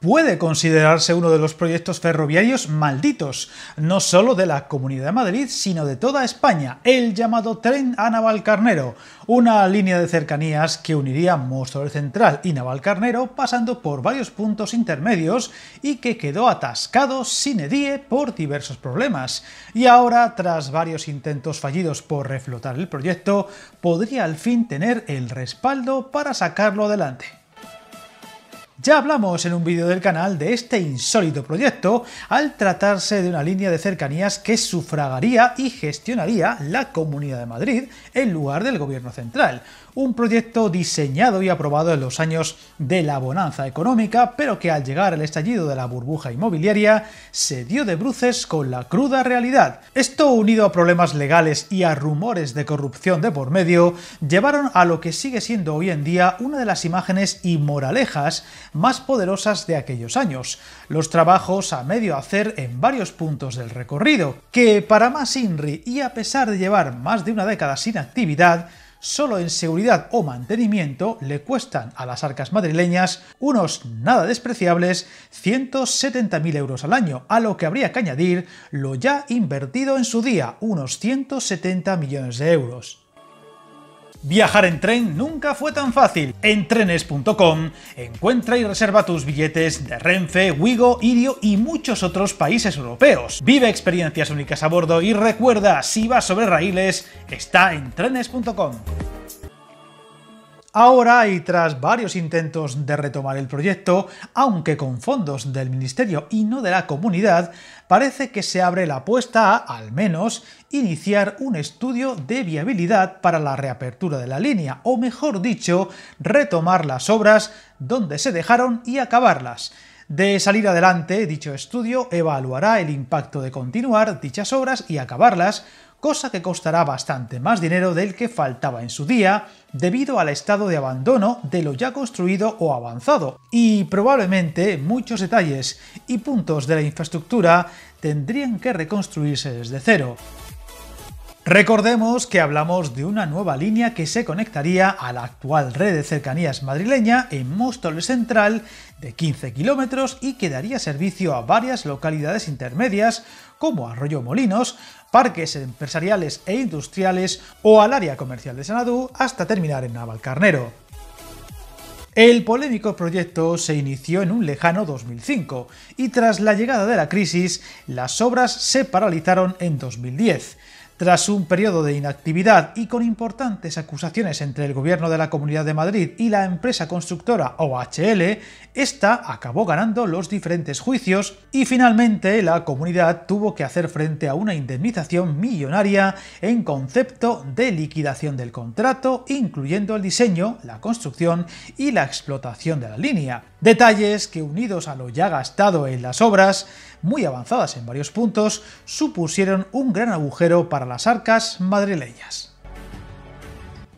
puede considerarse uno de los proyectos ferroviarios malditos, no solo de la Comunidad de Madrid, sino de toda España, el llamado Tren a Navalcarnero, una línea de cercanías que uniría Móstoles Central y Navalcarnero pasando por varios puntos intermedios y que quedó atascado sin edie por diversos problemas. Y ahora, tras varios intentos fallidos por reflotar el proyecto, podría al fin tener el respaldo para sacarlo adelante. Ya hablamos en un vídeo del canal de este insólito proyecto al tratarse de una línea de cercanías que sufragaría y gestionaría la Comunidad de Madrid en lugar del gobierno central, un proyecto diseñado y aprobado en los años de la bonanza económica, pero que al llegar al estallido de la burbuja inmobiliaria se dio de bruces con la cruda realidad. Esto unido a problemas legales y a rumores de corrupción de por medio, llevaron a lo que sigue siendo hoy en día una de las imágenes y moralejas más poderosas de aquellos años, los trabajos a medio hacer en varios puntos del recorrido, que para más INRI y a pesar de llevar más de una década sin actividad, solo en seguridad o mantenimiento le cuestan a las arcas madrileñas unos nada despreciables 170.000 euros al año, a lo que habría que añadir lo ya invertido en su día, unos 170 millones de euros. Viajar en tren nunca fue tan fácil. En trenes.com encuentra y reserva tus billetes de Renfe, Wigo, Irio y muchos otros países europeos. Vive experiencias únicas a bordo y recuerda, si vas sobre raíles, está en trenes.com. Ahora, y tras varios intentos de retomar el proyecto, aunque con fondos del Ministerio y no de la comunidad, parece que se abre la apuesta a, al menos, iniciar un estudio de viabilidad para la reapertura de la línea, o mejor dicho, retomar las obras donde se dejaron y acabarlas. De salir adelante, dicho estudio evaluará el impacto de continuar dichas obras y acabarlas, cosa que costará bastante más dinero del que faltaba en su día, debido al estado de abandono de lo ya construido o avanzado, y probablemente muchos detalles y puntos de la infraestructura tendrían que reconstruirse desde cero. Recordemos que hablamos de una nueva línea que se conectaría a la actual red de cercanías madrileña en Móstoles Central de 15 kilómetros y que daría servicio a varias localidades intermedias como Arroyo Molinos, parques empresariales e industriales o al área comercial de Sanadú hasta terminar en Navalcarnero. El polémico proyecto se inició en un lejano 2005 y tras la llegada de la crisis, las obras se paralizaron en 2010. Tras un periodo de inactividad y con importantes acusaciones entre el gobierno de la Comunidad de Madrid y la empresa constructora OHL, esta acabó ganando los diferentes juicios y finalmente la comunidad tuvo que hacer frente a una indemnización millonaria en concepto de liquidación del contrato, incluyendo el diseño, la construcción y la explotación de la línea. Detalles que unidos a lo ya gastado en las obras, muy avanzadas en varios puntos, supusieron un gran agujero para las arcas madrileñas.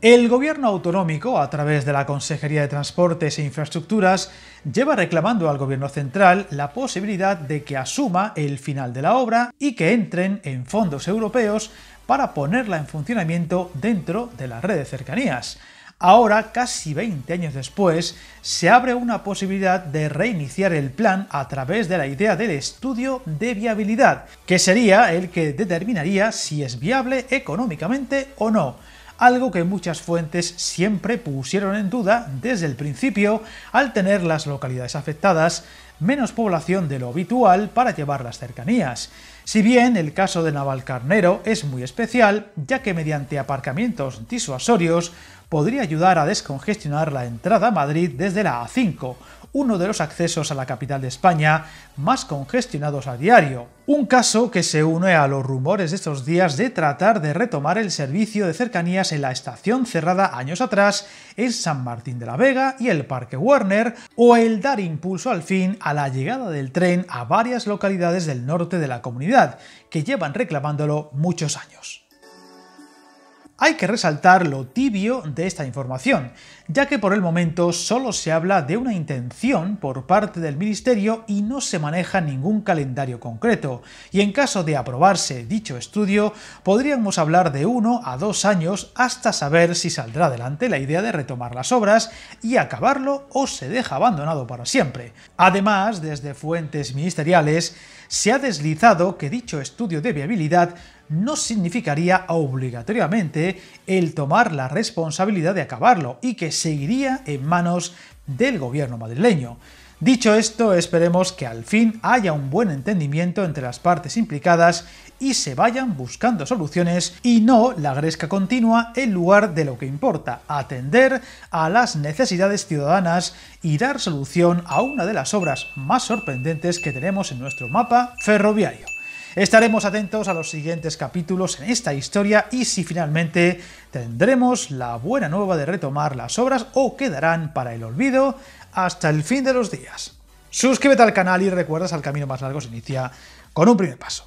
El gobierno autonómico, a través de la Consejería de Transportes e Infraestructuras, lleva reclamando al gobierno central la posibilidad de que asuma el final de la obra y que entren en fondos europeos para ponerla en funcionamiento dentro de la red de cercanías. Ahora, casi 20 años después, se abre una posibilidad de reiniciar el plan a través de la idea del estudio de viabilidad, que sería el que determinaría si es viable económicamente o no algo que muchas fuentes siempre pusieron en duda desde el principio al tener las localidades afectadas menos población de lo habitual para llevar las cercanías. Si bien el caso de Navalcarnero es muy especial, ya que mediante aparcamientos disuasorios podría ayudar a descongestionar la entrada a Madrid desde la A5, uno de los accesos a la capital de España más congestionados a diario. Un caso que se une a los rumores de estos días de tratar de retomar el servicio de cercanías en la estación cerrada años atrás en San Martín de la Vega y el Parque Warner, o el dar impulso al fin a la llegada del tren a varias localidades del norte de la comunidad, que llevan reclamándolo muchos años. Hay que resaltar lo tibio de esta información, ya que por el momento solo se habla de una intención por parte del Ministerio y no se maneja ningún calendario concreto, y en caso de aprobarse dicho estudio, podríamos hablar de uno a dos años hasta saber si saldrá adelante la idea de retomar las obras y acabarlo o se deja abandonado para siempre. Además, desde fuentes ministeriales, se ha deslizado que dicho estudio de viabilidad no significaría obligatoriamente el tomar la responsabilidad de acabarlo y que seguiría en manos del gobierno madrileño. Dicho esto, esperemos que al fin haya un buen entendimiento entre las partes implicadas y se vayan buscando soluciones y no la gresca continua en lugar de lo que importa, atender a las necesidades ciudadanas y dar solución a una de las obras más sorprendentes que tenemos en nuestro mapa ferroviario. Estaremos atentos a los siguientes capítulos en esta historia y si finalmente tendremos la buena nueva de retomar las obras o quedarán para el olvido hasta el fin de los días. Suscríbete al canal y recuerda que el camino más largo se inicia con un primer paso.